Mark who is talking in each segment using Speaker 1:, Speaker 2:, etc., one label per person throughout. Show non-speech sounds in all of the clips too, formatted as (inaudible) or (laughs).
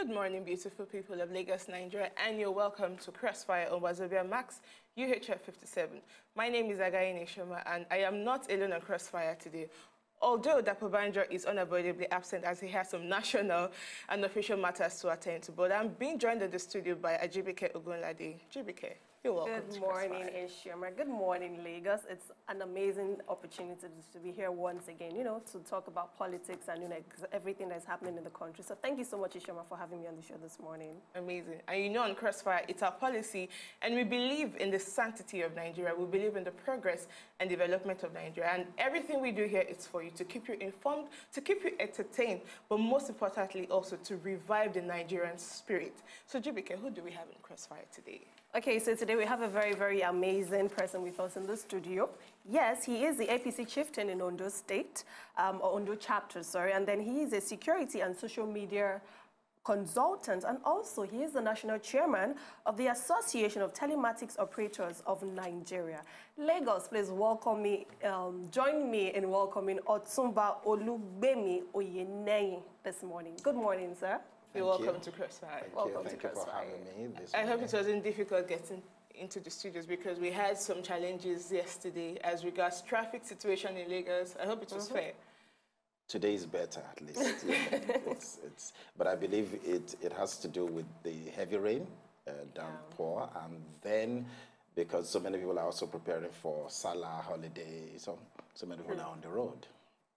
Speaker 1: Good morning, beautiful people of Lagos, Nigeria, and you're welcome to Crossfire on Wazobia Max UHF 57. My name is Agaye Neshoma, and I am not alone on Crossfire today. Although Dapo Banjo is unavoidably absent as he has some national and official matters to attend to, but I'm being joined in the studio by Ajibike Ogunlade. Ajibike. You're welcome.
Speaker 2: Good morning, Ishima. Good morning, Lagos. It's an amazing opportunity to be here once again, you know, to talk about politics and, you know, everything that's happening in the country. So thank you so much, Ishima, for having me on the show this morning.
Speaker 1: Amazing. And you know, on Crossfire, it's our policy, and we believe in the sanctity of Nigeria. We believe in the progress and development of Nigeria. And everything we do here is for you, to keep you informed, to keep you entertained, but most importantly, also to revive the Nigerian spirit. So, Jibike, who do we have in Crossfire today?
Speaker 2: Okay, so today we have a very, very amazing person with us in the studio. Yes, he is the APC chieftain in Ondo State, um, or Ondo chapter, sorry, and then he is a security and social media consultant, and also he is the national chairman of the Association of Telematics Operators of Nigeria. Lagos, please welcome me, um, join me in welcoming Otunba Olugbemi Oyeneyi this morning. Good morning, sir.
Speaker 1: You're welcome you. to Crossfire.
Speaker 3: Thank
Speaker 1: welcome
Speaker 3: you. Thank
Speaker 1: to
Speaker 3: you for having me this
Speaker 1: I hope it wasn't difficult getting into the studios because we had some challenges yesterday as regards traffic situation in Lagos. I hope it was mm -hmm. fair.
Speaker 3: Today is better, at least. (laughs) yeah. it's, it's, but I believe it, it has to do with the heavy rain, uh, downpour, yeah. and then because so many people are also preparing for Salah holiday, so, so many people mm. are on the road.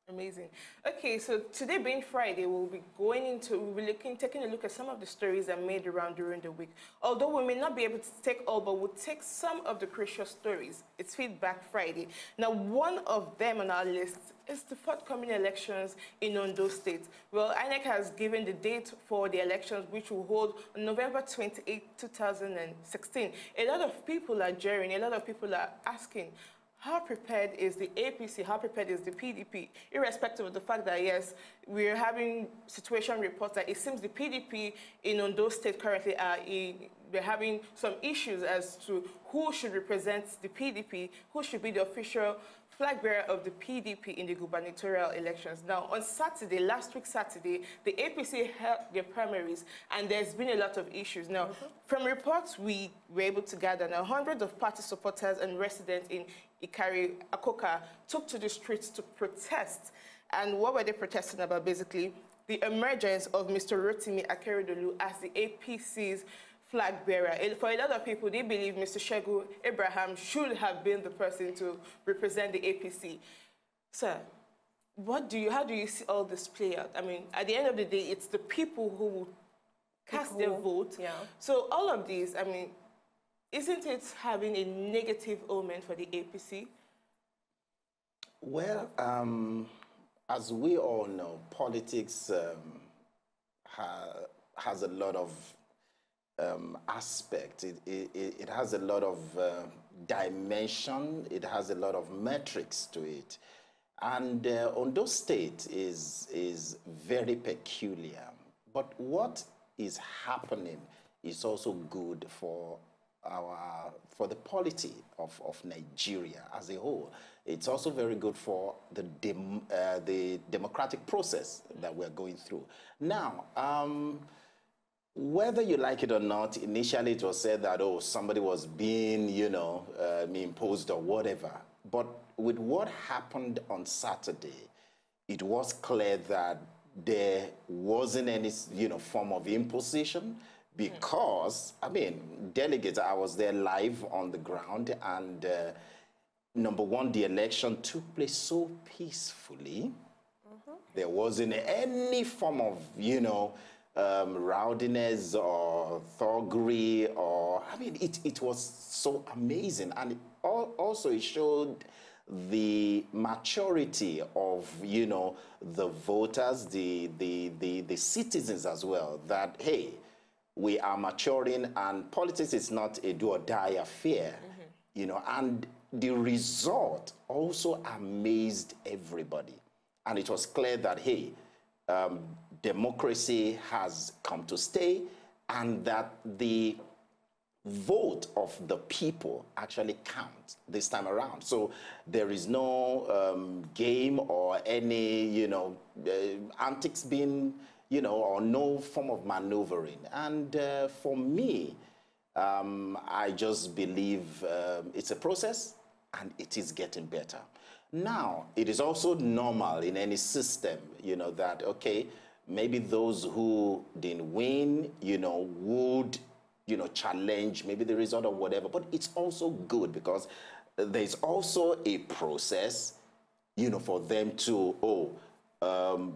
Speaker 1: Amazing. Okay, so today being Friday, we'll be going into, we'll be looking, taking a look at some of the stories that made around during the week. Although we may not be able to take all, but we'll take some of the crucial stories. It's Feedback Friday. Now, one of them on our list is the forthcoming elections in Ondo State. Well, INEC has given the date for the elections, which will hold on November 28, 2016. A lot of people are jeering, a lot of people are asking, how prepared is the APC, how prepared is the PDP, irrespective of the fact that, yes, we're having situation reports that it seems the PDP in Ondo State currently are in, we're having some issues as to who should represent the PDP, who should be the official flag bearer of the PDP in the gubernatorial elections. Now, on Saturday, last week Saturday, the APC held their primaries, and there's been a lot of issues. Now, mm -hmm. from reports we were able to gather, now hundreds of party supporters and residents in Ikare, Akoko, took to the streets to protest. And what were they protesting about, basically? The emergence of Mr. Rotimi Akeredolu as the APC's flag bearer. For a lot of people, they believe Mr. Segun Abraham should have been the person to represent the APC. Sir, what do you, how do you see all this play out? I mean, at the end of the day, it's the people who will cast their vote. Yeah. So all of these, I mean, isn't it having a negative omen for the APC?
Speaker 3: Well, um, as we all know, politics um, ha has a lot of um, aspects. It, it, it, has a lot of uh, dimension. It has a lot of metrics to it. And uh, Ondo State is, is very peculiar. But what is happening is also good for our for the polity of, of Nigeria as a whole. It's also very good for the dem, uh, the democratic process that we're going through. Now, um, whether you like it or not, initially it was said that oh somebody was being you know uh, imposed or whatever. But with what happened on Saturday, it was clear that there wasn't any you know form of imposition because, I mean, delegates, I was there live on the ground, and uh, number one, the election took place so peacefully. Mm -hmm. There wasn't any form of, you know, um, rowdiness or thuggery, or, I mean, it, it was so amazing. And it also, it showed the maturity of you know the voters the the the, the citizens as well that hey we are maturing and politics is not a do or die affair, mm -hmm. you know, and the result also amazed everybody. And it was clear that, hey, um, democracy has come to stay and that the vote of the people actually counts this time around. So there is no um, game or any, you know, uh, antics being you know, or no form of maneuvering. And uh, for me, um, I just believe um, it's a process and it is getting better. Now, it is also normal in any system, you know, that, okay, maybe those who didn't win, you know, would, you know, challenge maybe the result or whatever. But it's also good because there's also a process, you know, for them to, oh, um,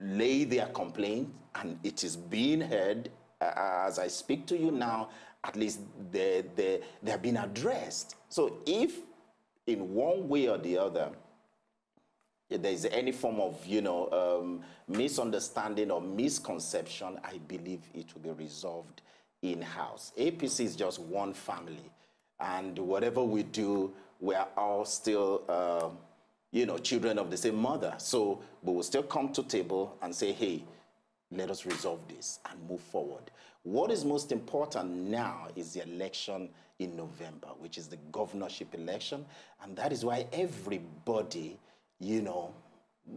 Speaker 3: lay their complaint and it is being heard uh, as I speak to you now, at least they, they, they have been addressed. So if in one way or the other, there is any form of, you know, um, misunderstanding or misconception, I believe it will be resolved in-house. APC is just one family. And whatever we do, we are all still, uh, you know, children of the same mother. So we will still come to table and say, hey, let us resolve this and move forward. What is most important now is the election in November, which is the governorship election. And that is why everybody, you know,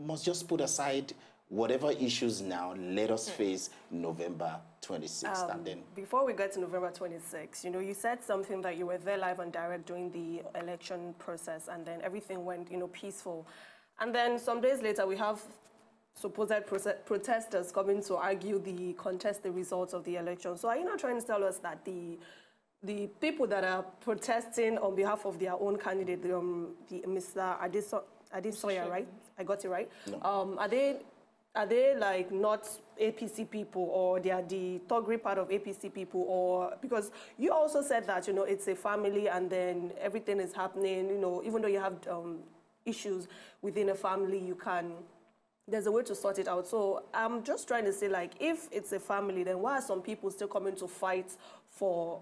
Speaker 3: must just put aside whatever issues now, let us face November 26th. Um, and then
Speaker 2: before we get to November 26th, you know, you said something that you were there live and direct during the election process, and then everything went, you know, peaceful. And then some days later, we have supposed protesters coming to argue the contest the results of the election. So are you not trying to tell us that the the people that are protesting on behalf of their own candidate, um, the, Mr. Adesoya, right? I got it right. No. Um, are they are they like not APC people or they are the Togri part of APC people or because you also said that you know it's a family and then everything is happening you know even though you have um, issues within a family you can there's a way to sort it out. So I'm just trying to say, like, if it's a family, then why are some people still coming to fight for...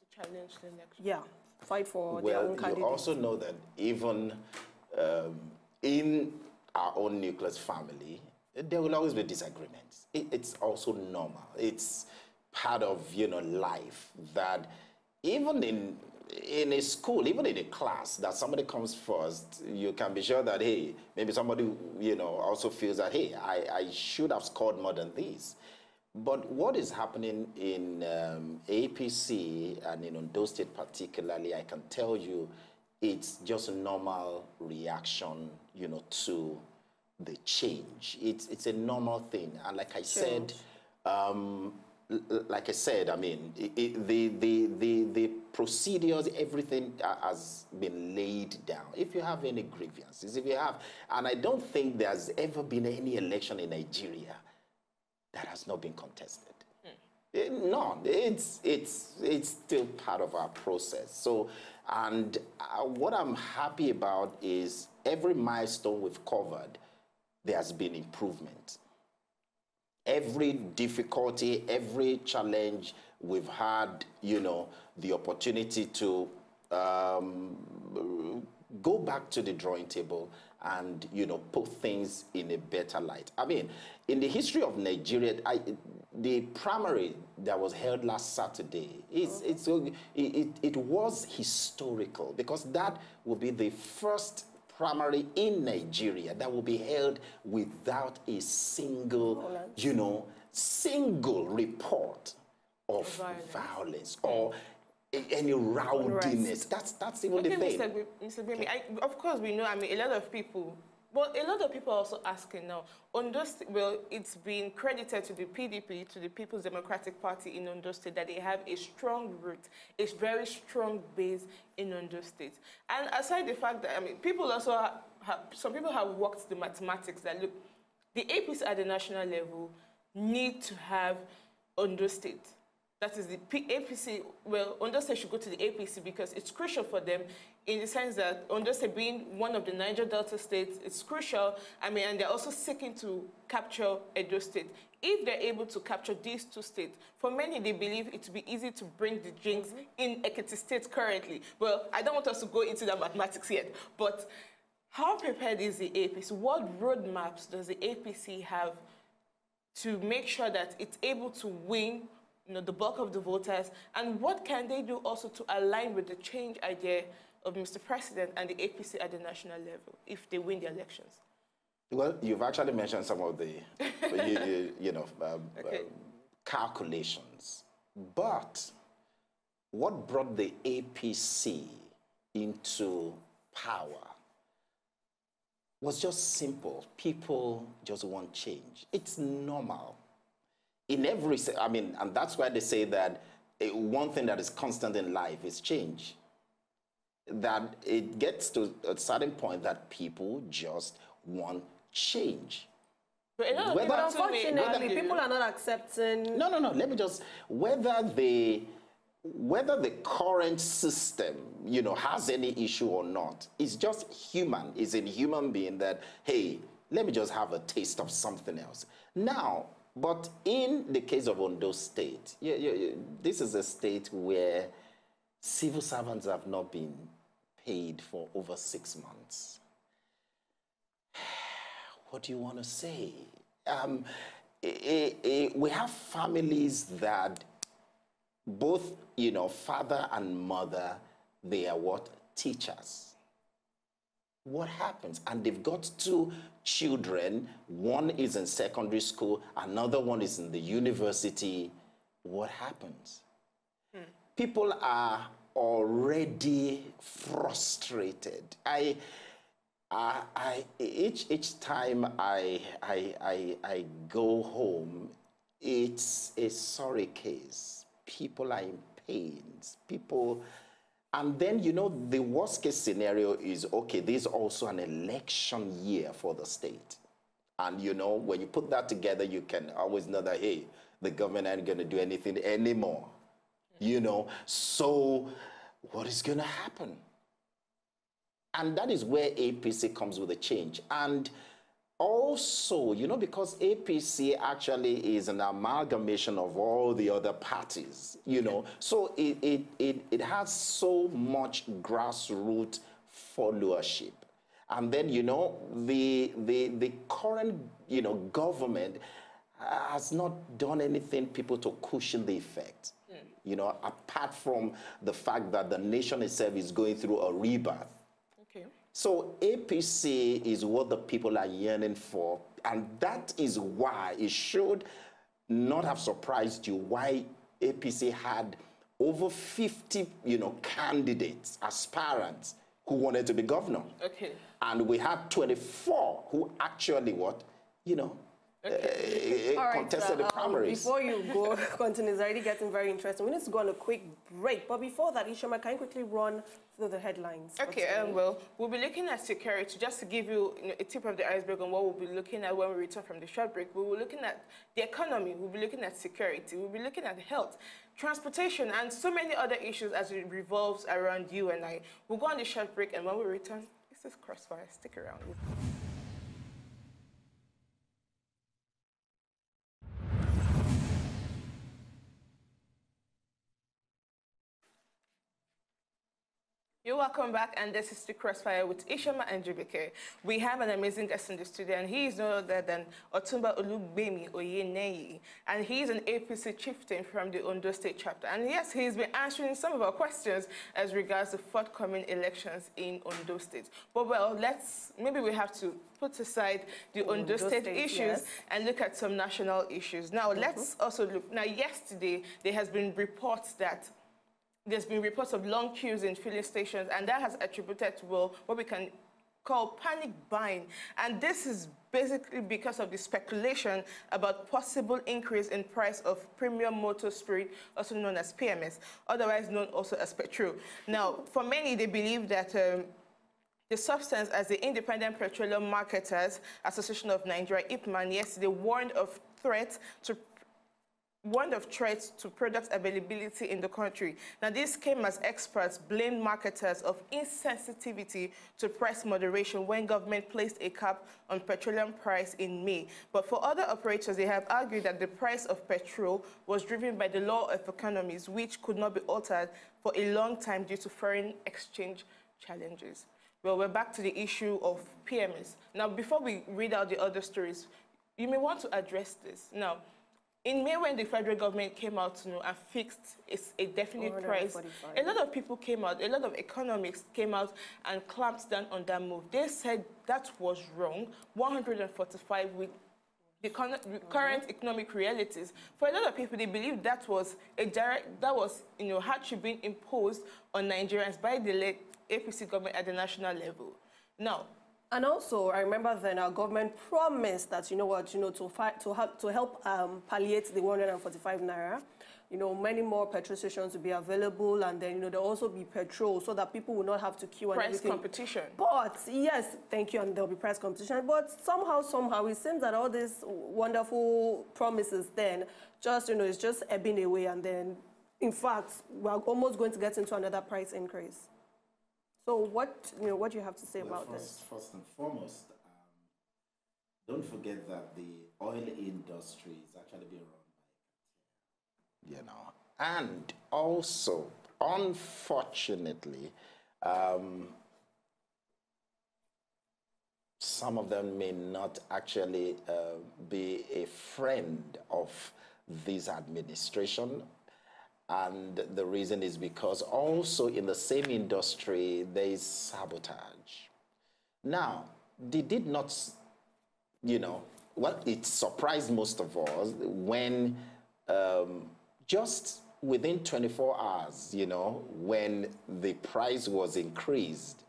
Speaker 1: To challenge the election.
Speaker 2: Yeah, fight for
Speaker 3: well,
Speaker 2: their own candidate.
Speaker 3: you also know that even um, in our own nucleus family, there will always be disagreements. It, it's also normal. It's part of, you know, life that even in in a school, even in a class, that somebody comes first, you can be sure that, hey, maybe somebody, you know, also feels that, hey, I, I should have scored more than this. But what is happening in um, APC and in Ondo State particularly, I can tell you, it's just a normal reaction, you know, to the change. It's, it's a normal thing. And like I said, um, like I said, I mean, it, it, the, the, the, the procedures, everything has been laid down. If you have any grievances, if you have, and I don't think there's ever been any election in Nigeria that has not been contested. Mm. no, it's, it's, it's still part of our process. So, and uh, what I'm happy about is every milestone we've covered, there has been improvement every difficulty, every challenge we've had, you know, the opportunity to um, go back to the drawing table and, you know, put things in a better light. I mean, in the history of Nigeria, I, the primary that was held last Saturday, it's, it's, it, it, it was historical because that will be the first primary in Nigeria that will be held without a single, you know, single report of violence, violence or any rowdiness. That's that's even okay, the thing.
Speaker 1: Mr. B Mr. Bimi, I, of course we know. I mean, a lot of people but a lot of people are also asking now, Ondo State, well, it's been credited to the PDP, to the People's Democratic Party in Ondo State, that they have a strong root, a very strong base in Ondo State. And aside the fact that, I mean, people also have, some people have worked the mathematics that, look, the APs at the national level need to have Ondo State that is the APC, well, Ondo State should go to the APC because it's crucial for them in the sense that Ondo State being one of the Niger Delta states, it's crucial. I mean, and they're also seeking to capture Edo State. If they're able to capture these two states, for many, they believe it will be easy to bring the jinx mm -hmm. in Ekiti State currently. Well, I don't want us to go into the mathematics yet, but how prepared is the APC? What roadmaps does the APC have to make sure that it's able to win you know, the bulk of the voters? And what can they do also to align with the change idea of Mr. President and the APC at the national level if they win the elections?
Speaker 3: Well, you've actually mentioned some of the, (laughs) you, you, you, know, um,
Speaker 1: Okay.
Speaker 3: um, calculations. But what brought the APC into power was just simple. People just want change. It's normal. In every, I mean, and that's why they say that eh, one thing that is constant in life is change. That it gets to a certain point that people just want change.
Speaker 1: But a lot of
Speaker 3: Whether-
Speaker 2: unfortunately,
Speaker 1: whether-
Speaker 2: people are not accepting.
Speaker 3: No, no, no. Let me just whether the whether the current system, you know, has any issue or not, it's just human. It's a human being that hey, let me just have a taste of something else. Now, but in the case of Ondo State, yeah, yeah, yeah, this is a state where civil servants have not been paid for over six months (sighs) what do you want to say? Um, eh, eh, we have families that both, you know, father and mother, they are what? Teachers. What happens? And they've got two children. One is in secondary school, another one is in the university. What happens? People are already frustrated. I, I, I each each time I, I I I go home, it's a sorry case. People are in pains. People, and then you know the worst case scenario is okay. This is also an election year for the state, and you know when you put that together, you can always know that hey, the government ain't gonna do anything anymore. You know, so what is gonna happen? And that is where APC comes with a change. And also, you know, because APC actually is an amalgamation of all the other parties, you know, so it, it, it, it has so much grassroots followership. And then, you know, the, the, the current, you know, government has not done anything people to cushion the effect. Hmm. You know, apart from the fact that the nation itself is going through a rebirth. So APC is what the people are yearning for, and that is why it should not have surprised you why APC had over 50, you know, candidates, aspirants who wanted to be governor.
Speaker 1: Okay.
Speaker 3: And we had 24 who actually what, you know, uh,
Speaker 2: All right,
Speaker 3: contested
Speaker 2: sir,
Speaker 3: the
Speaker 2: um,
Speaker 3: primaries.
Speaker 2: before you go, (laughs) continue, it's already getting very interesting. We need to go on a quick break. But before that, Ishama, can you quickly run through the headlines?
Speaker 1: Okay, um, well, we'll be looking at security. Just to give you, you know, a tip of the iceberg on what we'll be looking at when we return from the short break, we will be looking at the economy, we'll be looking at security, we'll be looking at health, transportation, and so many other issues as it revolves around you and I. We'll go on the short break, and when we return, this is Crossfire. Stick around. You're welcome back, and this is the Crossfire with Ishama and Jubike. We have an amazing guest in the studio, and he is no other than Otunba Olugbemi Oyeneyi, and he is an APC chieftain from the Ondo State chapter. And yes, he's been answering some of our questions as regards the forthcoming elections in Ondo State. But well, let's maybe we have to put aside the Ondo,
Speaker 2: Ondo
Speaker 1: State,
Speaker 2: State,
Speaker 1: issues
Speaker 2: yes.
Speaker 1: and look at some national issues. Now, mm-hmm. let's also look. Now, yesterday there has been reports that there's been reports of long queues in filling stations, and that has attributed to well, what we can call panic buying. And this is basically because of the speculation about possible increase in price of premium motor spirit, also known as PMS, otherwise known also as petrol. Now, for many, they believe that um, the substance, as the Independent Petroleum Marketers Association of Nigeria, IPMAN, yesterday warned of threats to warned of threats to product availability in the country. Now, this came as experts blamed marketers of insensitivity to price moderation when government placed a cap on petroleum price in May. But for other operators, they have argued that the price of petrol was driven by the law of economies, which could not be altered for a long time due to foreign exchange challenges. Well, we're back to the issue of PMS. Now, before we read out the other stories, you may want to address this. Now, in May, when the federal government came out you know, and fixed a, a definite price, a lot of people came out, a lot of economists came out and clamped down on that move. They said that was wrong. 145 with the current mm -hmm. economic realities. For a lot of people, they believe that was a direct, that was, you know, hardship being imposed on Nigerians by the APC government at the national level. Now,
Speaker 2: and also, I remember then our government promised that, you know what, you know, to, fight, to, help, to help um, palliate the 145 naira, you know, many more petrol stations will be available and then, you know, there'll also be petrol so that people will not have to queue and
Speaker 1: price
Speaker 2: everything.
Speaker 1: competition.
Speaker 2: But, yes, thank you, and there'll be price competition. But somehow, somehow, it seems that all these wonderful promises then just, you know, it's just ebbing away and then, in fact, we're almost going to get into another price increase. So what, you know, what do you have to say well, about
Speaker 3: first,
Speaker 2: this?
Speaker 3: First and foremost, um, don't forget that the oil industry is actually being run by, you know, and also, unfortunately, um, some of them may not actually uh, be a friend of this administration and the reason is because also in the same industry, there is sabotage. Now, they did not, you know, well, it surprised most of us when um, just within 24 hours, you know, when the price was increased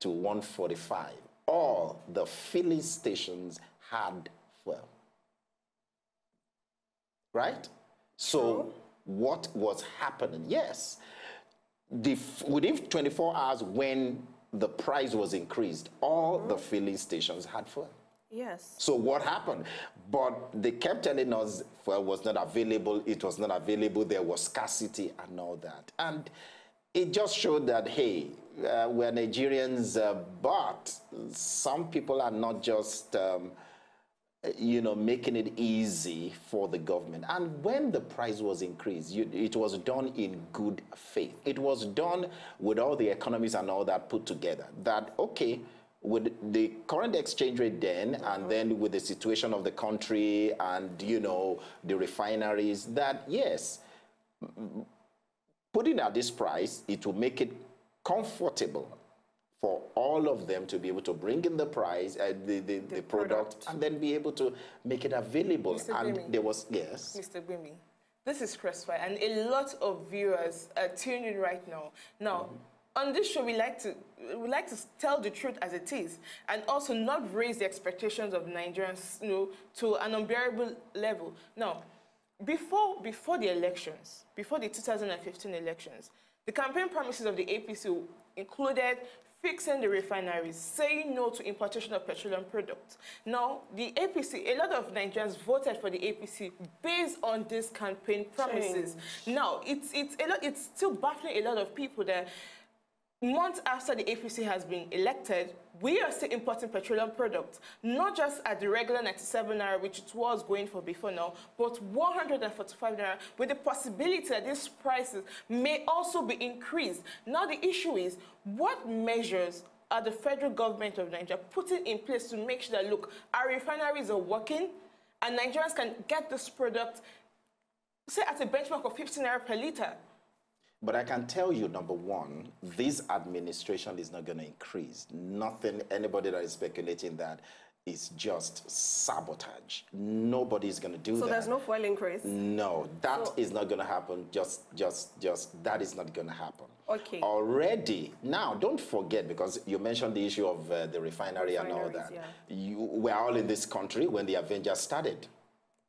Speaker 3: to 145, all the filling stations had fuel. Right? So what was happening. Yes, the, within 24 hours when the price was increased, all the filling stations had fuel.
Speaker 2: Yes.
Speaker 3: So what happened? But they kept telling us fuel was not available, it was not available, there was scarcity and all that. And it just showed that, hey, uh, we're Nigerians, uh, but some people are not just um, you know, making it easy for the government. And when the price was increased, you, it was done in good faith. It was done with all the economies and all that put together. That, okay, with the current exchange rate then, and then with the situation of the country and, you know, the refineries, that, yes, putting at this price, it will make it comfortable for all of them to be able to bring in the price, uh, the, the, the, the product, product, and then be able to make it available. Mr. And Bimi, there was, yes?
Speaker 1: Mr. Bimi, this is Crossfire, and a lot of viewers are tuning in right now. Now, mm -hmm. on this show, we like to we like to tell the truth as it is, and also not raise the expectations of Nigerians, you know, to an unbearable level. Now, before before the elections, before the 2015 elections, the campaign promises of the APC included fixing the refineries, saying no to importation of petroleum products. Now, the APC, a lot of Nigerians voted for the APC based on these campaign promises. Change. Now, it's, it's, a lot, it's still baffling a lot of people that months after the APC has been elected, we are still importing petroleum products, not just at the regular 97 naira, which it was going for before now, but 145 naira, with the possibility that these prices may also be increased. Now the issue is, what measures are the federal government of Nigeria putting in place to make sure that, look, our refineries are working, and Nigerians can get this product, say, at a benchmark of 15 naira per liter?
Speaker 3: But I can tell you, number one, this administration is not going to increase. Nothing, anybody that is speculating that is just sabotage. Nobody is going to do
Speaker 2: so
Speaker 3: that.
Speaker 2: So there's no fuel increase?
Speaker 3: No, that so is not going to happen. Just, just, just, that is not going to happen.
Speaker 2: Okay.
Speaker 3: Already, now don't forget, because you mentioned the issue of uh, the refinery and all that. Yeah. You, we're all in this country when the Avengers started,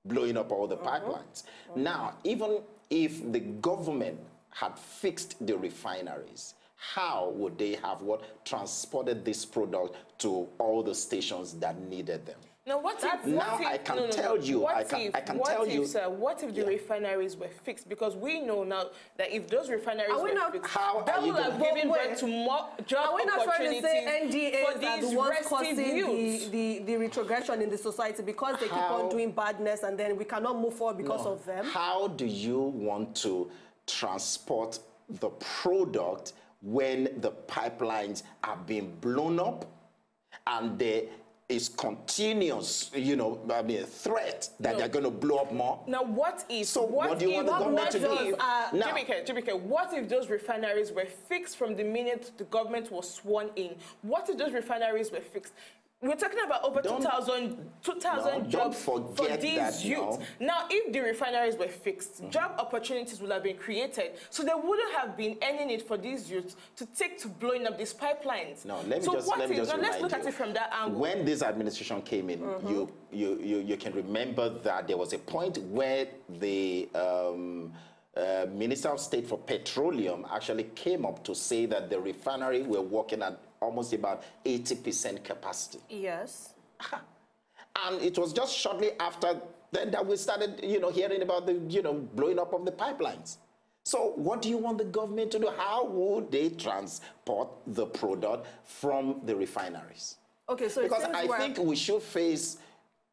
Speaker 3: blowing up all the uh -huh. pipelines. Uh -huh. Now, even if the government had fixed the refineries, how would they have what transported this product to all the stations that needed them?
Speaker 1: Now, what if,
Speaker 3: now
Speaker 1: what
Speaker 3: I can no, no, tell you,
Speaker 1: what
Speaker 3: I can,
Speaker 1: if,
Speaker 3: I can
Speaker 1: what
Speaker 3: tell
Speaker 1: if,
Speaker 3: you.
Speaker 1: Sir, what if the yeah. refineries were fixed? Because we know now that if those refineries
Speaker 2: are
Speaker 1: were
Speaker 2: not,
Speaker 1: fixed,
Speaker 3: how
Speaker 1: that would have given birth to more job
Speaker 2: Are we not trying to say NDAs
Speaker 1: are
Speaker 2: the ones causing the, the, the, retrogression in the society because they how, keep on doing badness and then we cannot move forward because no. of them?
Speaker 3: How do you want to transport the product when the pipelines are being blown up and there is continuous, you know, I mean, threat that
Speaker 1: No.
Speaker 3: they're going to blow up more.
Speaker 1: Now, what if?
Speaker 3: So what do you
Speaker 1: if,
Speaker 3: want the
Speaker 1: what
Speaker 3: government to do?
Speaker 1: if, uh,
Speaker 3: Now-
Speaker 1: Jimike, Jimike, what if those refineries were fixed from the minute the government was sworn in? What if those refineries were fixed? We're talking about over
Speaker 3: Don't-
Speaker 1: 2,000 2,000
Speaker 3: No,
Speaker 1: jobs for these youths.
Speaker 3: no.
Speaker 1: Now, if the refineries were fixed, job opportunities would have been created. So there wouldn't have been any need for these youths to take to blowing up these pipelines.
Speaker 3: No, let me
Speaker 1: so
Speaker 3: just let me
Speaker 1: if-
Speaker 3: just
Speaker 1: now let's look
Speaker 3: you.
Speaker 1: at it from that angle.
Speaker 3: When this administration came in, you, you you you can remember that there was a point where the um, uh, Minister of State for Petroleum actually came up to say that the refinery were working at almost about 80% capacity.
Speaker 2: Yes.
Speaker 3: And it was just shortly after then that we started, you know, hearing about the, you know, blowing up of the pipelines. So what do you want the government to do? How would they transport the product from the refineries?
Speaker 2: Okay, so
Speaker 3: Because I think we should face,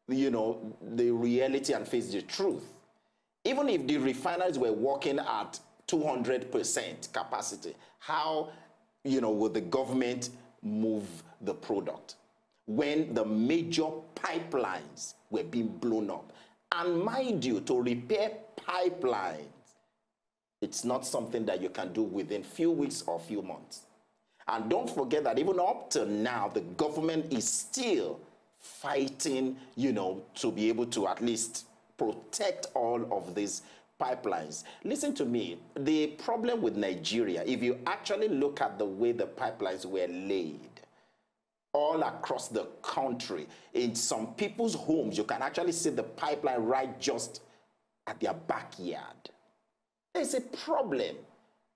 Speaker 3: you know, the reality and face the truth. Even if the refineries were working at 200% capacity, how, you know, would the government move the product when the major pipelines were being blown up? And mind you, to repair pipelines, it's not something that you can do within few weeks or few months. And don't forget that even up to now, the government is still fighting, you know, to be able to at least protect all of these pipelines. Listen to me, the problem with Nigeria, if you actually look at the way the pipelines were laid, all across the country, in some people's homes, you can actually see the pipeline right just at their backyard. There's a problem.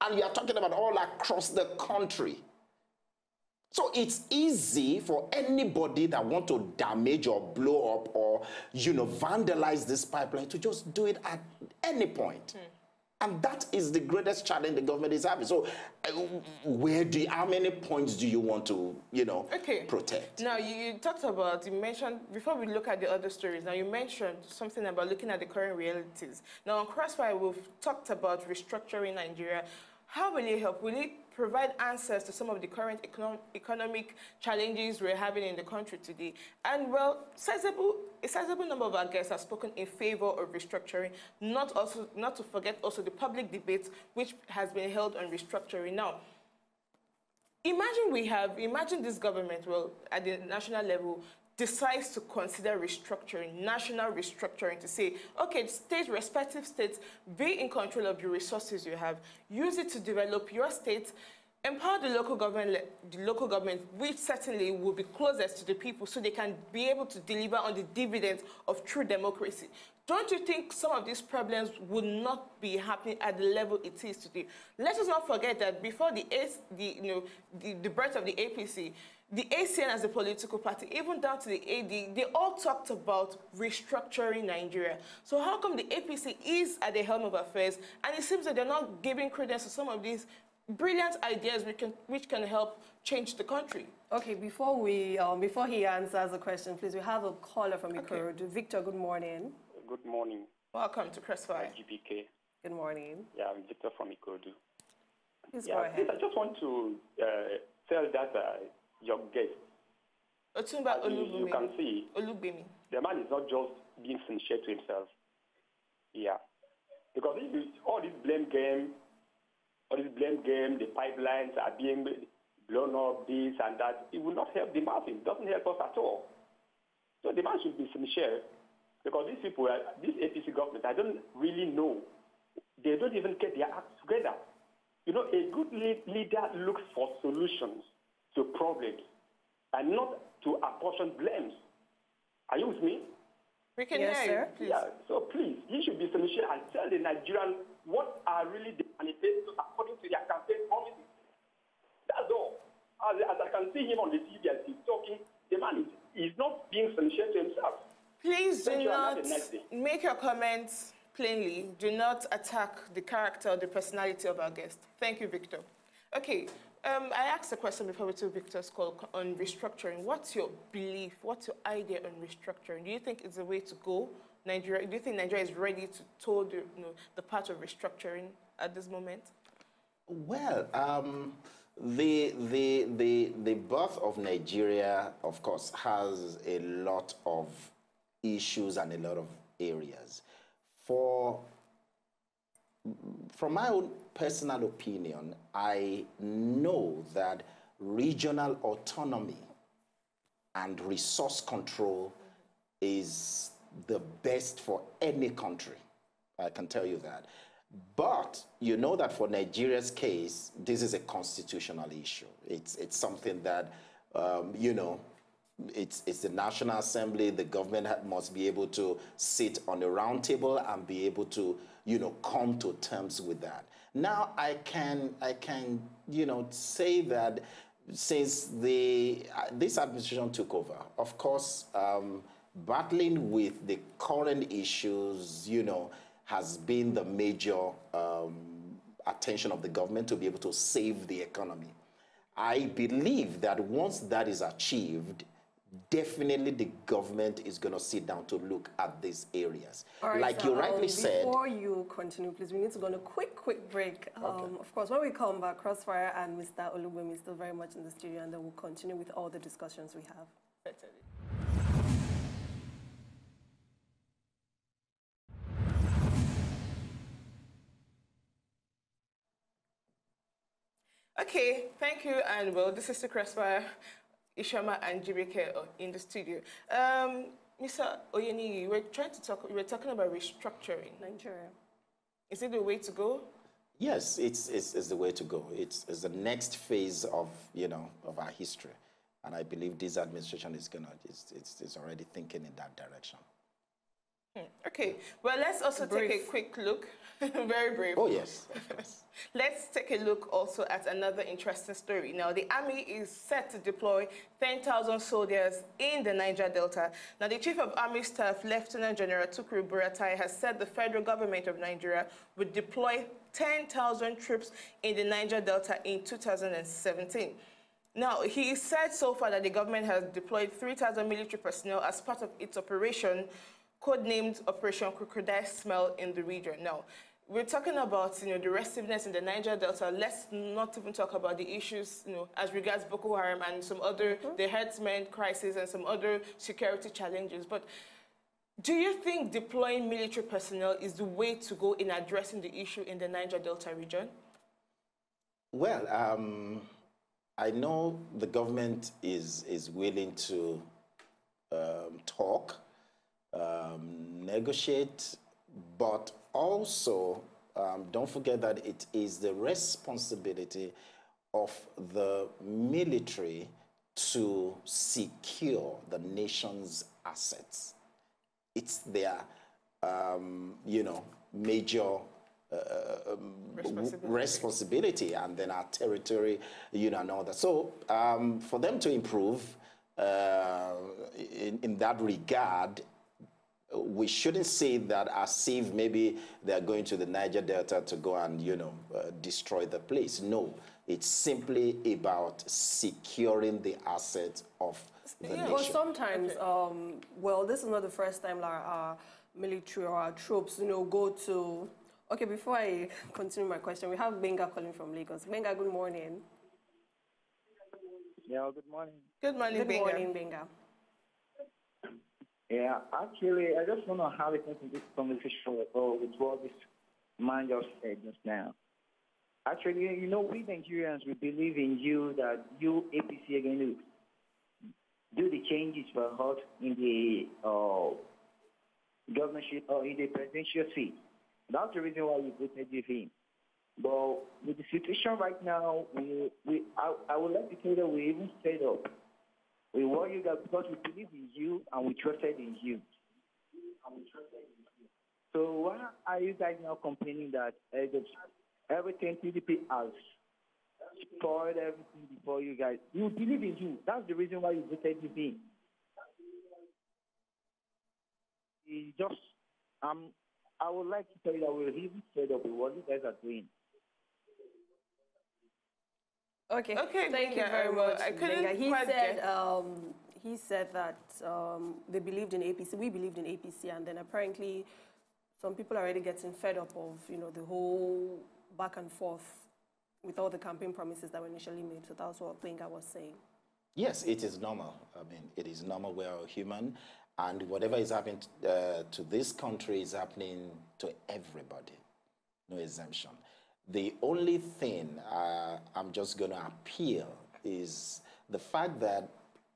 Speaker 3: And you are talking about all across the country. So it's easy for anybody that want to damage or blow up or you know vandalize this pipeline to just do it at any point. And that is the greatest challenge the government is having. So, uh, where do you, how many points do you want to, you know,
Speaker 1: Okay.
Speaker 3: protect?
Speaker 1: Now, you, you talked about, you mentioned, before we look at the other stories, now you mentioned something about looking at the current realities. Now, on Crossfire, we've talked about restructuring Nigeria. How will it help? Will it provide answers to some of the current econo- economic challenges we're having in the country today? And, well, sizable, a sizable number of our guests have spoken in favor of restructuring, not, also, not to forget also the public debate which has been held on restructuring. Now, Imagine we have, imagine this government, well, at the national level, decides to consider restructuring, national restructuring, to say, okay, state, respective states, be in control of your resources you have, use it to develop your state, empower the local government, the local government, which certainly will be closest to the people, so they can be able to deliver on the dividends of true democracy. Don't you think some of these problems would not be happening at the level it is today? Let us not forget that before the, the, you know, the, the birth of the APC, the ACN as a political party, even down to the AD, they all talked about restructuring Nigeria. So how come the APC is at the helm of affairs and it seems that they're not giving credence to some of these brilliant ideas which can, which can help change the country?
Speaker 2: Okay, before we um, before he answers the question, please, we have a caller from
Speaker 1: Okay.
Speaker 2: Victor, good morning.
Speaker 4: Good morning,
Speaker 1: Welcome to Crossfire.
Speaker 4: GPK.
Speaker 2: Good morning.
Speaker 4: Yeah, I'm Victor from Ikorodu.
Speaker 2: Please
Speaker 4: Yeah,
Speaker 2: go ahead.
Speaker 4: please, I just want to uh, tell that uh, your guest, Otunba you, you can see,
Speaker 1: Olugbemi.
Speaker 4: the man is not just being sincere to himself. Yeah. Because if you, all this blame game, all this blame game, the pipelines are being blown up, this and that, it will not help the masses. It doesn't help us at all. So the man should be sincere because these people, are, this APC government, I don't really know. They don't even get their act together. You know, a good lead, leader looks for solutions to problems and not to apportion blames. Are you with me?
Speaker 1: We can
Speaker 2: Yes,
Speaker 1: hear
Speaker 2: sir.
Speaker 1: you, please.
Speaker 4: Yeah, so please, you should be sincere and tell the Nigerians what are really the manifestos according to their campaign promises. That's all. As, as I can see him on the TV as he's talking, the man is, is not being sincere to himself.
Speaker 1: Please do
Speaker 4: Thank you,
Speaker 1: not
Speaker 4: have a nice day.
Speaker 1: make your comments plainly. Do not attack the character or the personality of our guest. Thank you, Victor. Okay, um, I asked a question before we took Victor's call on restructuring. What's your belief? What's your idea on restructuring? Do you think it's a way to go? Nigeria, do you think Nigeria is ready to toe the, you know, the path of restructuring at this moment?
Speaker 3: Well, um, The, the, the, the birth of Nigeria, of course, has a lot of issues and a lot of areas. For, from my own personal opinion, I know that regional autonomy and resource control is the best for any country. I can tell you that. But you know that for Nigeria's case, this is a constitutional issue. It's, it's something that, um, you know, it's, it's the National Assembly, the government must be able to sit on a round table and be able to, you know, come to terms with that. Now, I can, I can you know, say that since the, uh, this administration took over, of course, um, battling with the current issues, you know, has been the major um, attention of the government to be able to save the economy. I believe that once that is achieved, definitely the government is going to sit down to look at these areas. like so, you rightly
Speaker 2: um,
Speaker 3: said.
Speaker 2: Before you continue, please, we need to go on a quick, quick break. Um, okay. Of course, when we come back, Crossfire and Mr. Olugbemi is still very much in the studio, and then we'll continue with all the discussions we have.
Speaker 1: Okay, thank you, and well, this is the Crossfire. Ishama and Jibike in the studio. Um, Mr. Oyeni, you were trying to talk, you were talking about restructuring.
Speaker 2: Nigeria.
Speaker 1: Is it the way to go?
Speaker 3: Yes, it's, it's, it's the way to go. It's, it's the next phase of, you know, of our history. And I believe this administration is gonna, it's, it's, it's already thinking in that direction.
Speaker 1: Hmm. Okay, well, let's also take a quick look. (laughs) Very brave.
Speaker 3: Oh, yes, (laughs)
Speaker 1: let's take a look also at another interesting story. Now, the army is set to deploy 10,000 soldiers in the Niger Delta. Now, the Chief of Army Staff, Lieutenant General Tukur Buratai, has said the federal government of Nigeria would deploy 10,000 troops in the Niger Delta in 2017. Now, he said so far that the government has deployed 3,000 military personnel as part of its operation codenamed Operation Crocodile Smile in the region. Now, we're talking about you know the restiveness in the Niger Delta. Let's not even talk about the issues you know as regards Boko Haram and some other mm -hmm. the herdsmen crisis and some other security challenges. But do you think deploying military personnel is the way to go in addressing the issue in the Niger Delta region?
Speaker 3: Well, um, I know the government is is willing to um, talk um, negotiate, but also um, don't forget that it is the responsibility of the military to secure the nation's assets. It's their, um, you know, major uh, um, responsibility. responsibility. and then our territory, you know, and all that. So um, for them to improve uh, in, in that regard, we shouldn't say that as if maybe they're going to the Niger Delta to go and, you know, uh, destroy the place. No, it's simply about securing the assets of the yeah, nation.
Speaker 2: Well, sometimes, okay. um, well, this is not the first time our, our military or our troops, you know, go to... Okay, before I (laughs) continue my question, we have Gbenga calling from Lagos. Gbenga, good morning.
Speaker 5: Yeah, good morning.
Speaker 1: Good morning,
Speaker 2: Good
Speaker 1: Gbenga.
Speaker 2: morning, Gbenga.
Speaker 5: Yeah, actually, I just want to have a conversation with, with what this man just said just now. Actually, you know, we Nigerians, we believe in you that you, APC, are going to do the changes for us in the uh, governorship or in the presidential seat. That's the reason why we voted with him. But with the situation right now, we, we I, I would like to say that we even set up we want you guys because we believe in you and we trusted in you. So why are you guys now complaining that everything PDP has spoiled everything before you guys? You believe in you. That's the reason why you voted me. He just um I would like to tell you that we're even fed up what you guys are doing.
Speaker 2: Okay. Okay. Thank you very much. I couldn't he quite said get... um, he said that um, they believed in APC. We believed in APC, and then apparently some people are already getting fed up of you know the whole back and forth with all the campaign promises that were initially made. So that's what Gbenga was saying.
Speaker 3: Yes, it is normal. I mean, it is normal. We are human. And whatever is happening uh, to this country is happening to everybody. No exemption. The only thing uh, I'm just going to appeal is the fact that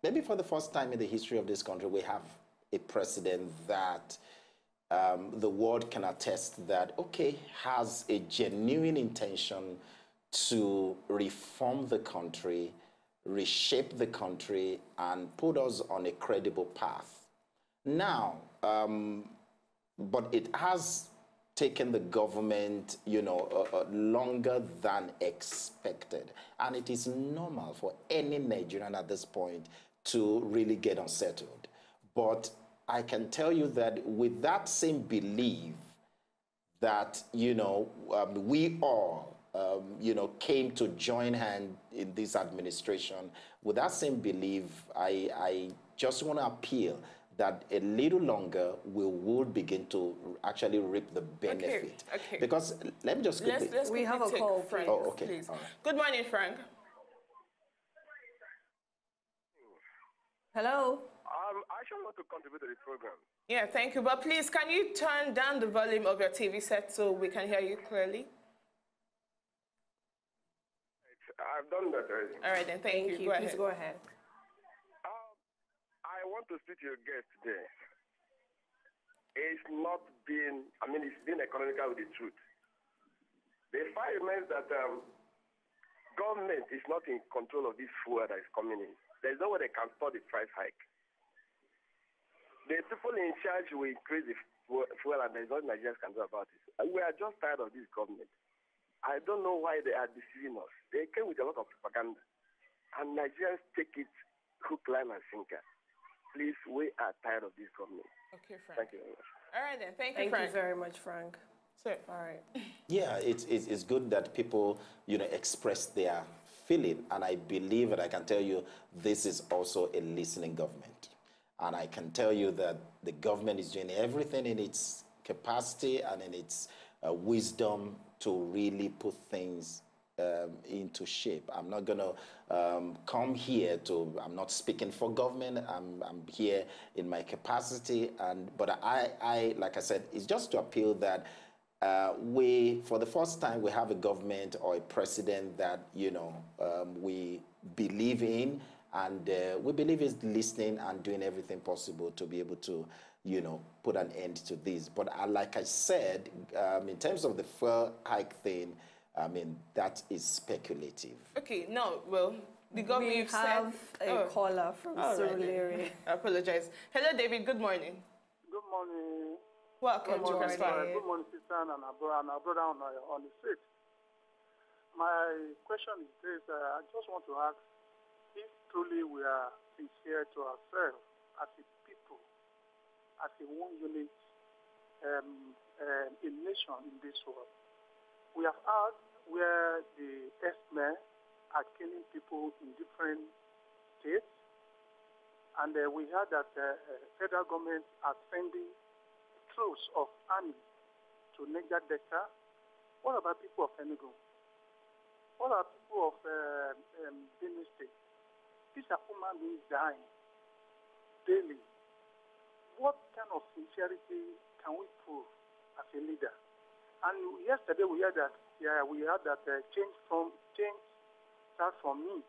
Speaker 3: maybe for the first time in the history of this country, we have a president that um, the world can attest that, okay, has a genuine intention to reform the country, reshape the country, and put us on a credible path. Now, um, but it has taken the government, you know, uh, uh, longer than expected. And it is normal for any Nigerian at this point to really get unsettled. But I can tell you that with that same belief that, you know, um, we all, um, you know, came to join hand in this administration, with that same belief, I, I just want to appeal that a little longer we would begin to actually reap the benefit.
Speaker 1: Okay, okay.
Speaker 3: Because let me just quickly.
Speaker 1: Let's, let's
Speaker 2: We have a call,
Speaker 1: Frank,
Speaker 3: Oh, okay.
Speaker 1: please.
Speaker 3: All right.
Speaker 1: Good morning, Frank.
Speaker 2: Hello?
Speaker 6: Um, I actually want to contribute to the program.
Speaker 1: Yeah, thank you. But please, can you turn down the volume of your TV set so we can hear you clearly?
Speaker 6: I've done that already.
Speaker 1: All right, then. Thank,
Speaker 2: Thank
Speaker 1: you.
Speaker 2: you.
Speaker 1: Go
Speaker 2: Please
Speaker 1: ahead.
Speaker 2: go ahead.
Speaker 6: Want to speak to your guest today. It's not been, I mean, it's been economical with the truth. The fact remains that um, government is not in control of this fuel that is coming in. There's no way they can stop the price hike. The people in charge will increase the fuel and there's nothing Nigerians can do about it. We are just tired of this government. I don't know why they are deceiving us. They came with a lot of propaganda. And Nigerians take it hook, line, and sinker. Please, we are tired of this government.
Speaker 1: Okay, Frank.
Speaker 6: Thank you very much.
Speaker 1: All right, then. Thank,
Speaker 2: Thank
Speaker 1: you, Frank.
Speaker 2: you very much, Frank.
Speaker 1: Sir.
Speaker 2: All right.
Speaker 3: Yeah, it's, it's, it's good that people, you know, express their feeling. And I believe and I can tell you this is also a listening government. And I can tell you that the government is doing everything in its capacity and in its uh, wisdom to really put things um, into shape. I'm not going to um, come here to, I'm not speaking for government, I'm, I'm here in my capacity. And, but I, I, like I said, it's just to appeal that uh, we, for the first time, we have a government or a president that, you know, um, we believe in and uh, we believe is listening and doing everything possible to be able to, you know, put an end to this. But uh, like I said, um, in terms of the fuel hike thing, I mean, that is speculative.
Speaker 1: Okay, no, well, the government
Speaker 2: We
Speaker 1: you've said.
Speaker 2: a
Speaker 1: Oh,
Speaker 2: caller from
Speaker 1: all right then.
Speaker 2: Surulere. (laughs)
Speaker 1: I apologize. Hello, David. Good morning.
Speaker 7: Good morning.
Speaker 1: Welcome
Speaker 2: Good
Speaker 1: to
Speaker 2: morning.
Speaker 1: Press Five.
Speaker 7: Uh, good morning, sister, and our brother, and our brother on, on the street. My question is this: uh, I just want to ask if truly we are sincere to ourselves as a people, as a one unit, um, uh, a nation in this world. We have heard where the S-men are killing people in different states, and uh, we heard that uh, uh, federal government are sending troops of army to Niger Delta. What about people of Enugu? What about people of uh, um, State? These are human beings dying daily. What kind of sincerity can we prove as a leader? And yesterday we heard that yeah, we heard that uh, change from change starts from me.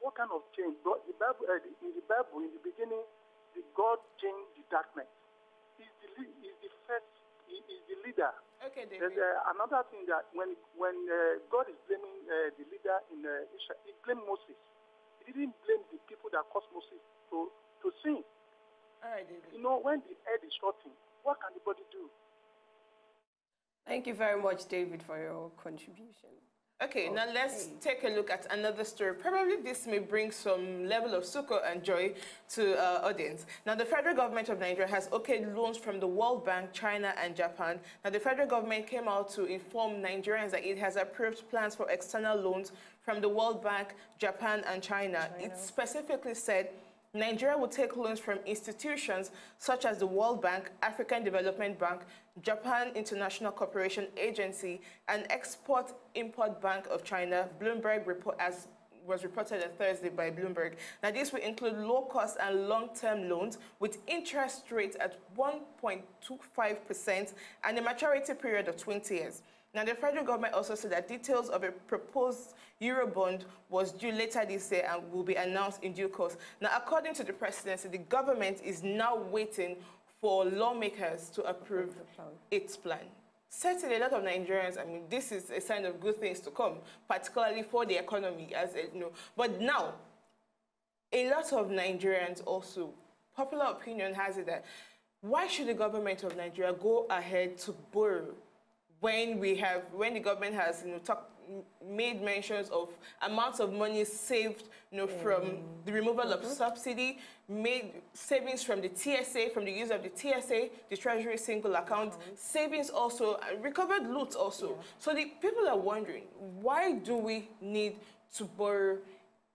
Speaker 7: What kind of change? But the Bible, uh, in the Bible, in the beginning, the God changed the darkness. He's the the first. He is the leader.
Speaker 1: Okay,
Speaker 7: There's
Speaker 1: David.
Speaker 7: uh, another thing that when when uh, God is blaming uh, the leader in uh, Israel, he blamed Moses. He didn't blame the people that caused Moses to to sin.
Speaker 1: All right, David.
Speaker 7: You know, when the head is rotting, what can the body do?
Speaker 2: Thank you very much, David, for your contribution.
Speaker 1: Okay, oh, now let's take a look at another story. Probably this may bring some level of succor and joy to our audience. Now, the federal government of Nigeria has okayed loans from the World Bank, China, and Japan. Now, the federal government came out to inform Nigerians that it has approved plans for external loans from the World Bank, Japan, and China. It specifically said Nigeria will take loans from institutions such as the World Bank, African Development Bank, Japan International Cooperation Agency, and Export-Import Bank of China, Bloomberg report, as was reported on Thursday by Bloomberg. Now, this will include low-cost and long-term loans with interest rates at 1.25% and a maturity period of 20 years. Now, the federal government also said that details of a proposed Eurobond was due later this year and will be announced in due course. Now, according to the presidency, the government is now waiting for lawmakers to approve its plan. Certainly, a lot of Nigerians, I mean, this is a sign of good things to come, particularly for the economy, as you know. But now, a lot of Nigerians also, popular opinion has it that why should the government of Nigeria go ahead to borrow when we have, when the government has, you know, talk, made mentions of amounts of money saved, you know, from mm. the removal mm -hmm. of subsidy, made savings from the TSA, from the use of the TSA, the Treasury single account, mm -hmm. savings also, uh, recovered loot also. Yeah. So the people are wondering, why do we need to borrow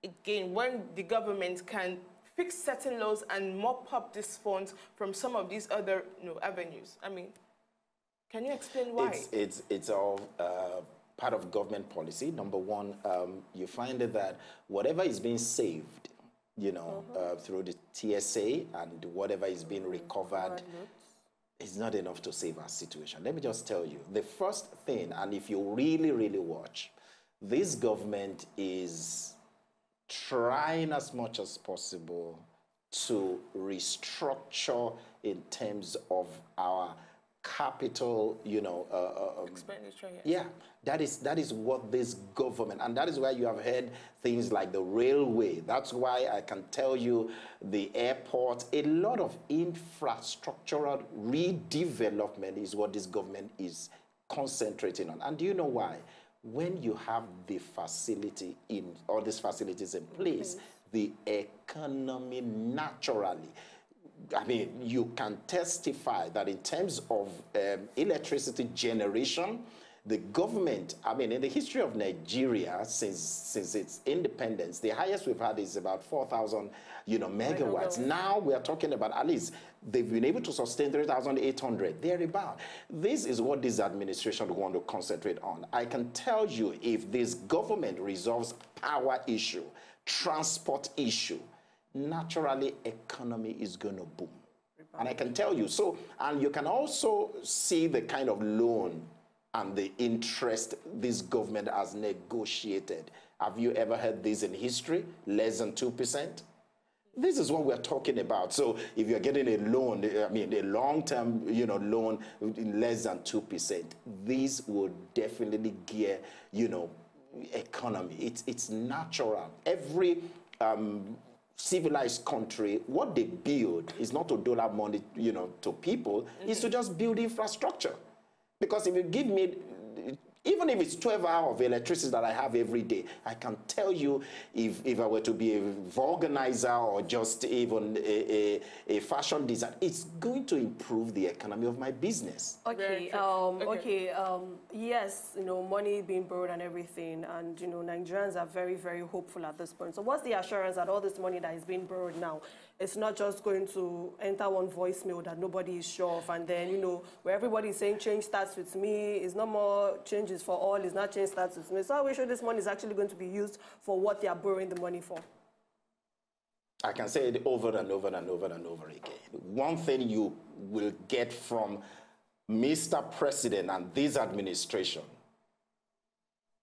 Speaker 1: again when the government can fix certain laws and mop up these funds from some of these other you know, avenues? I mean, can you explain why?
Speaker 3: It's, it's, it's all uh, part of government policy. Number one, um, you find that whatever is being saved, you know, mm -hmm. uh, through the TSA and whatever is being recovered, is not enough to save our situation. Let me just tell you, the first thing, and if you really, really watch, this government is trying as much as possible to restructure in terms of our capital, you know, uh,
Speaker 1: uh, um, expenditure. Yes.
Speaker 3: Yeah, that is that is what this government, and that is why you have heard things like the railway. That's why I can tell you the airport. A lot of infrastructural redevelopment is what this government is concentrating on. And do you know why? When you have the facility in all these facilities in place, the economy naturally I mean, you can testify that in terms of um, electricity generation, the government, I mean, in the history of Nigeria, since since its independence, the highest we've had is about 4,000, you know, megawatts. Now we are talking about at least they've been able to sustain 3,800, thereabout. This is what this administration want to concentrate on. I can tell you if this government resolves power issue, transport issue, naturally economy is going to boom. And I can tell you, so, and you can also see the kind of loan and the interest this government has negotiated. Have you ever heard this in history? Less than 2%? This is what we're talking about. So if you're getting a loan, I mean, a long-term, you know, loan in less than 2%, this will definitely gear, you know, economy. It's, it's natural. Every um, civilized country, what they build is not to dollar money, you know, to people, mm -hmm. is to just build infrastructure. Because if you give me even if it's 12 hours of electricity that I have every day, I can tell you if, if I were to be a organizer or just even a, a, a fashion designer, it's going to improve the economy of my business.
Speaker 2: Okay, um, okay, okay um, yes, you know, money being borrowed and everything, and, you know, Nigerians are very, very hopeful at this point. So what's the assurance that all this money that is being borrowed now it's not just going to enter one voicemail that nobody is sure of, and then, you know, where everybody is saying change starts with me, it's not more changes for all, it's not change starts with me. So are we sure this money is actually going to be used for what they are borrowing the money for?
Speaker 3: I can say it over and over and over and over again. One thing you will get from Mr. President and this administration,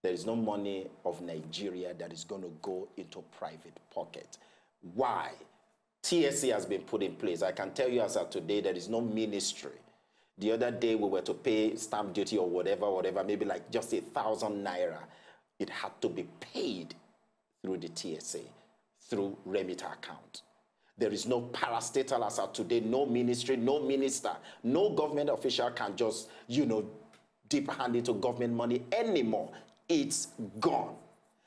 Speaker 3: there is no money of Nigeria that is going to go into private pocket. Why? TSA has been put in place. I can tell you as of today, there is no ministry. The other day we were to pay stamp duty or whatever, whatever, maybe like just a thousand naira. It had to be paid through the TSA, through Remita account. There is no parastatal as of today, no ministry, no minister, no government official can just, you know, dip hand into government money anymore. It's gone.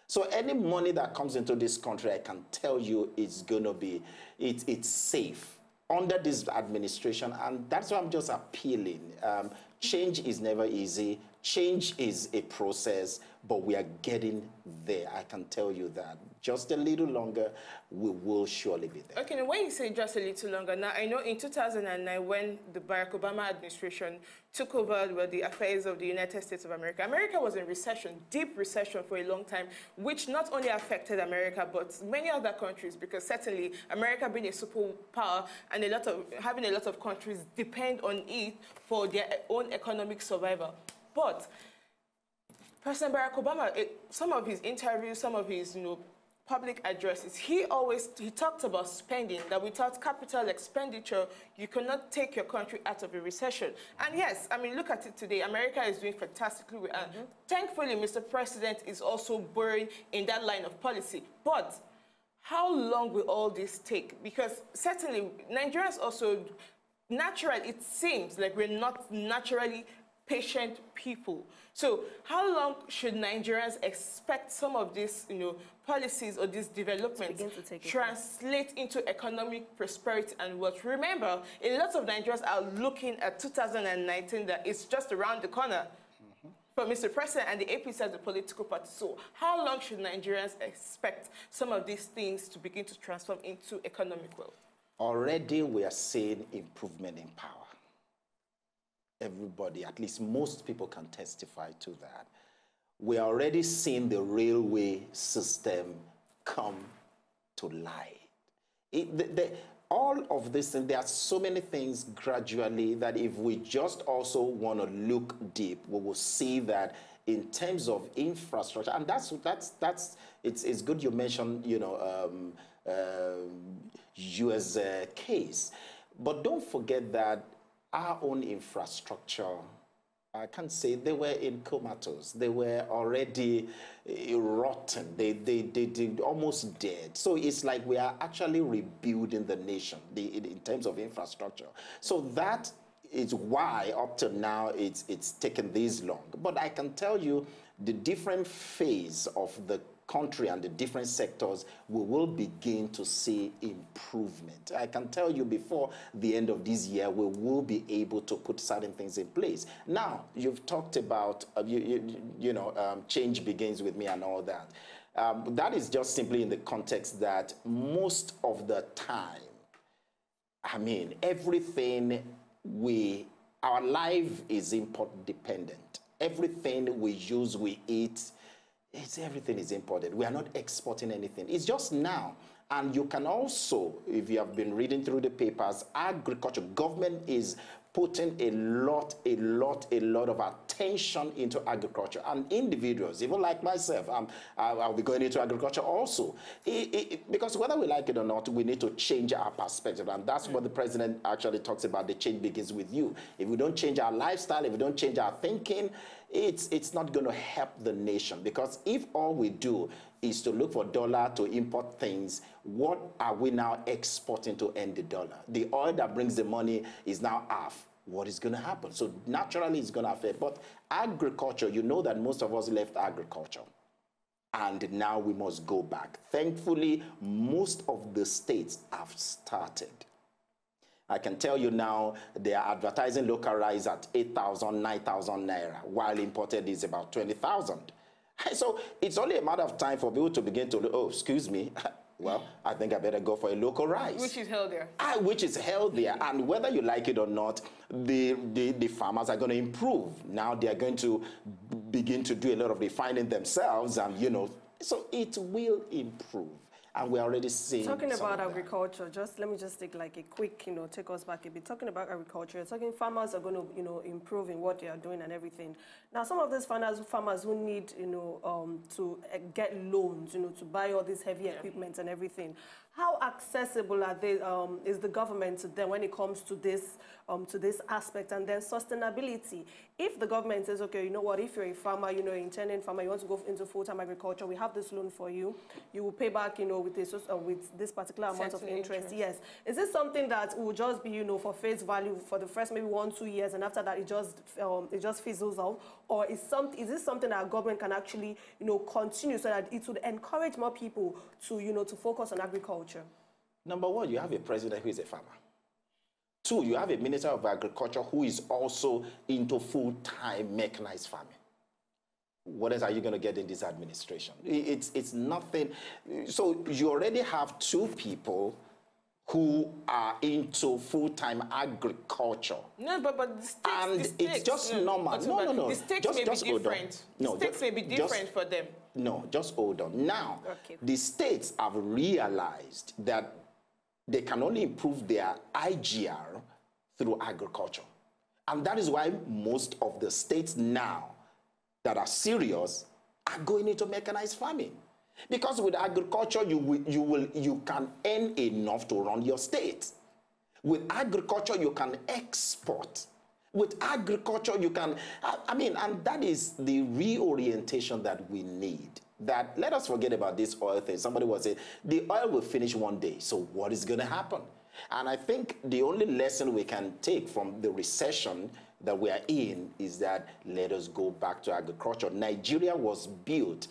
Speaker 3: So any money that comes into this country, I can tell you it's going to be, it, it's safe under this administration. And that's why I'm just appealing. Um, change is never easy. change is a process, but we are getting there. I can tell you that. Just a little longer, we will surely be there.
Speaker 1: Okay, now when you say just a little longer, now I know in 2009 when the Barack Obama administration took over the affairs of the United States of America, America was in recession, deep recession for a long time, which not only affected America, but many other countries, because certainly America being a superpower and a lot of, having a lot of countries depend on it for their own economic survival. But President Barack Obama, it, some of his interviews, some of his you know, public addresses, he always he talked about spending, that without capital expenditure, you cannot take your country out of a recession. And yes, I mean, look at it today. America is doing fantastically well. Mm -hmm. thankfully, Mr. President is also borrowing in that line of policy. But how long will all this take? Because certainly, Nigerians also, naturally, it seems like we're not naturally patient people. So how long should Nigerians expect some of these, you know, policies or these developments to translate into economic prosperity and wealth? Remember, a lot of Nigerians are looking at 2019 that is just around the corner for Mr. President and the APC as a political party. So how long should Nigerians expect some of these things to begin to transform into economic wealth?
Speaker 3: Already we are seeing improvement in power everybody, at least most people can testify to that. We're already seeing the railway system come to light. It, the, the, all of this, and there are so many things gradually that if we just also want to look deep, we will see that in terms of infrastructure, and that's that's that's it's it's good you mentioned you know um, U.S. Uh, case, but don't forget that our own infrastructure, I can't say they were in comatose. They were already uh, rotten. They, they, they, they almost dead. So it's like we are actually rebuilding the nation the, in terms of infrastructure. So that is why up to now it's, it's taken this long. But I can tell you the different phase of the country and the different sectors, we will begin to see improvement. I can tell you before the end of this year, we will be able to put certain things in place. Now, you've talked about, uh, you, you, you, know, um, change begins with me and all that. Um, that is just simply in the context that most of the time, I mean, everything we, our life is import dependent. Everything we use, we eat, it's everything is imported. We are not exporting anything. It's just now. And you can also, if you have been reading through the papers, agriculture, government is putting a lot, a lot, a lot of attention into agriculture. And individuals, even like myself, um, I'll, I'll be going into agriculture also. It, it, because whether we like it or not, we need to change our perspective. And that's what the president actually talks about. The change begins with you. If we don't change our lifestyle, if we don't change our thinking, it's, it's not going to help the nation. Because if all we do is to look for dollar to import things, what are we now exporting to end the dollar? The oil that brings the money is now half. What is going to happen? So naturally, it's going to affect. But agriculture, you know that most of us left agriculture. And now we must go back. Thankfully, most of the states have started. I can tell you now they are advertising local rice at 8,000, 9,000 naira, while imported is about 20,000. (laughs) So it's only a matter of time for people to begin to, oh, excuse me, (laughs) well, I think I better go for a local rice.
Speaker 1: Which is healthier.
Speaker 3: Ah, which is healthier. And whether you like it or not, the, the, the farmers are going to improve. Now they are going to begin to do a lot of refining themselves and, you know, so it will improve and we're already seeing.
Speaker 2: Talking about agriculture, just let me just take like a quick, you know, take us back a bit. Talking about agriculture, you're talking farmers are going to, you know, improve in what they are doing and everything. Now, some of these farmers, farmers who need, you know, um, to uh, get loans, you know, to buy all these heavy yeah. equipment and everything. How accessible are they, um, is the government to them when it comes to this, um, to this aspect? And then sustainability. If the government says, okay, you know what, if you're a farmer, you know, intending farmer, you want to go into full-time agriculture, we have this loan for you. You will pay back, you know, with this, uh, with this particular amount of interest. interest. Yes. Is this something that will just be, you know, for face value for the first maybe one, two years, and after that it just, um, it just fizzles out? Or is, some, is this something that our government can actually, you know, continue so that it would encourage more people to, you know, to focus on agriculture?
Speaker 3: Number one, you have a president who is a farmer. Two, you have a Minister of Agriculture who is also into full-time mechanized farming. What else are you going to get in this administration? It's, it's nothing. So you already have two people who are into full-time agriculture.
Speaker 1: No, but, but the stakes,
Speaker 3: and
Speaker 1: the stakes,
Speaker 3: it's just
Speaker 1: no,
Speaker 3: normal. No, no, no.
Speaker 1: The stakes
Speaker 3: Just-
Speaker 1: may
Speaker 3: just
Speaker 1: be different.
Speaker 3: No,
Speaker 1: the stakes
Speaker 3: ju-
Speaker 1: may be
Speaker 3: just-
Speaker 1: different for them.
Speaker 3: No, just hold on. Now,
Speaker 2: Okay.
Speaker 3: the states have realized that they can only improve their IGR through agriculture. And that is why most of the states now that are serious are going into mechanized farming. Because with agriculture, you will, you, will, you can earn enough to run your state. With agriculture, you can export. With agriculture, you can, I, I mean, and that is the reorientation that we need. That let us forget about this oil thing. Somebody was saying the oil will finish one day. So what is going to happen? And I think the only lesson we can take from the recession that we are in is that let us go back to agriculture. Nigeria was built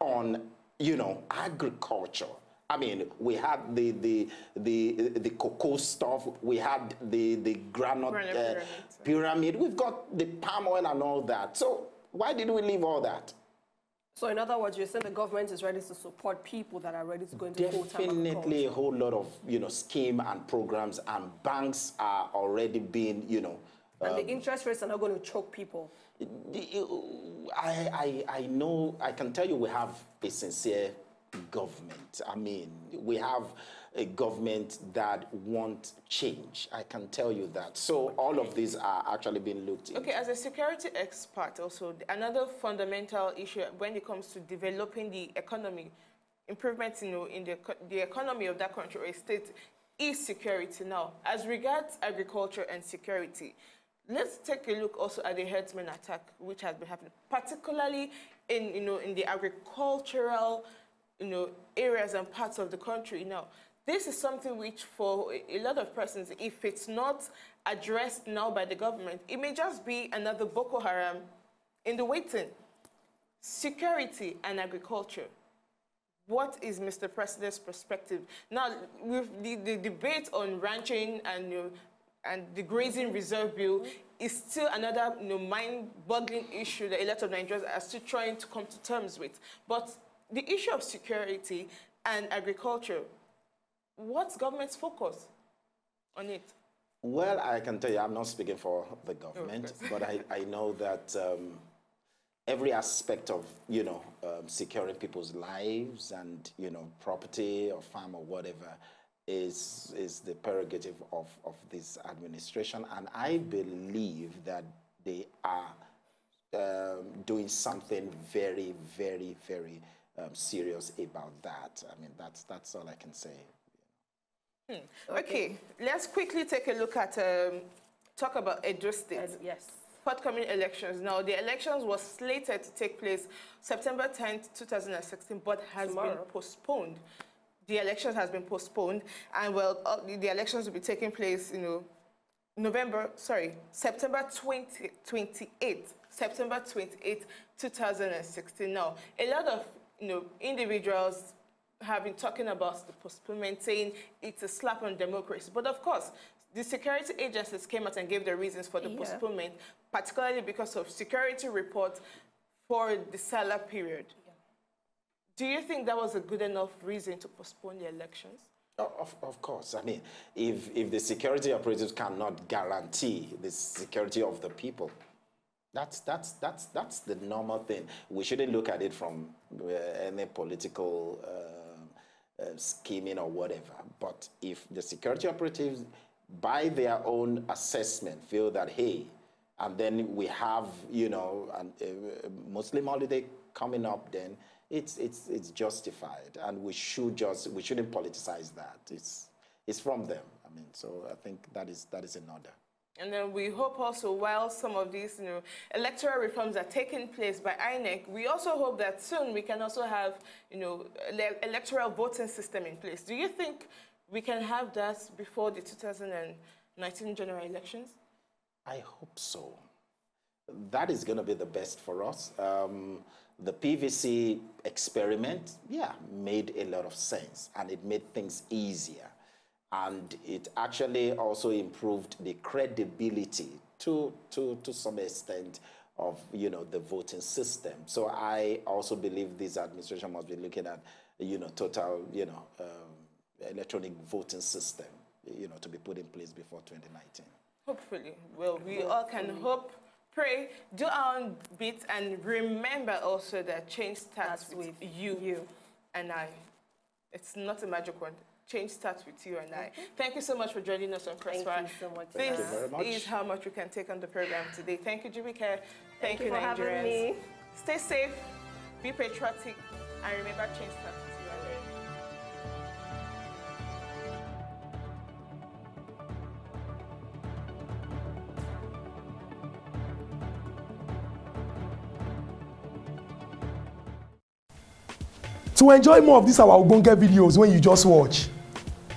Speaker 3: on, you know, agriculture. I mean, we had the the the the cocoa stuff. We had the the
Speaker 1: groundnut
Speaker 3: uh,
Speaker 1: pyramid.
Speaker 3: We've got the palm oil and all that. So why did we leave all that?
Speaker 2: So in other words, you're saying the government is ready to support people that are ready to go into full-time
Speaker 3: Definitely a whole lot of you know scheme and programs and banks are already being you know.
Speaker 2: And the um, interest rates are not going to choke people.
Speaker 3: I, I I know I can tell you we have a sincere government. I mean we have a government that want change. I can tell you that. So all of these are actually being looked into.
Speaker 1: Okay, as a security expert, also another fundamental issue when it comes to developing the economy, improvements you know, in the, the economy of that country or state is security. Now, as regards agriculture and security, let's take a look also at the herdsmen attack, which has been happening, particularly in you know in the agricultural you know areas and parts of the country. Now, this is something which, for a- lot of persons, if it's not addressed now by the government, it may just be another Boko Haram in the waiting. Security and agriculture. What is Mr. President's perspective? Now, with the, the debate on ranching and, you know, and the grazing reserve bill is still another you know, mind-boggling issue that a lot of Nigerians are still trying to come to terms with. But the issue of security and agriculture, what's government's focus on it?
Speaker 3: Well, I can tell you, I'm not speaking for the government, but I, I know that um, every aspect of, you know, um, securing people's lives and, you know, property or farm or whatever is, is the prerogative of, of this administration. And I believe that they are um, doing something very, very, very um, serious about that. I mean, that's, that's all I can say.
Speaker 1: Okay, let's quickly take a look at, um, talk about Edo State.
Speaker 2: And yes.
Speaker 1: forthcoming elections. Now, the elections was slated to take place September 10th, 2016, but has been postponed. The elections has been postponed, and well, uh, the, the elections will be taking place, you know, November, sorry, September 20, 28th, September 28th, 2016. Now, a lot of, you know, individuals have been talking about the postponement, saying it's a slap on democracy. But of course, the security agencies came out and gave the reasons for the
Speaker 2: Yeah.
Speaker 1: postponement, particularly because of security reports for the Salah period. Do you think that was a good enough reason to postpone the elections?
Speaker 3: Oh, Of, of course. I mean, if, if the security operatives cannot guarantee the security of the people, that's, that's, that's, that's the normal thing. We shouldn't look at it from uh, any political uh, uh, scheming or whatever. But if the security operatives, by their own assessment, feel that, hey, and then we have, you know, a Muslim holiday coming up, then it's, it's, it's justified. And we should just, we shouldn't politicize that. It's, it's from them. I mean, so I think that is, that is in order.
Speaker 1: And then we hope also while some of these you know, electoral reforms are taking place by INEC, we also hope that soon we can also have you know, electoral voting system in place. Do you think we can have that before the 2019 general elections?
Speaker 3: I hope so. That is going to be the best for us. Um, the PVC experiment, yeah, made a lot of sense and it made things easier. And it actually also improved the credibility to, to, to some extent of you know the voting system. So I also believe this administration must be looking at you know total you know um, electronic voting system you know to be put in place before 2019.
Speaker 1: Hopefully, well, we all can hope, pray, do our own bit, and remember also that change starts with,
Speaker 2: with
Speaker 1: you,
Speaker 2: you.
Speaker 1: and I. It's not a magic word. Change starts with you and I. Mm-hmm. Thank you so much for joining us on Crossfire.
Speaker 2: Thank you so much.
Speaker 3: Thank
Speaker 1: This
Speaker 3: you very much.
Speaker 1: is how much we can take on the program today. Thank you, Jibike. Thank,
Speaker 2: Thank
Speaker 1: you,
Speaker 2: you for
Speaker 1: Nigerians.
Speaker 2: having me.
Speaker 1: Stay safe, be patriotic, and remember change starts with you and I.
Speaker 8: To enjoy more of these our ogbonge videos when you just watch,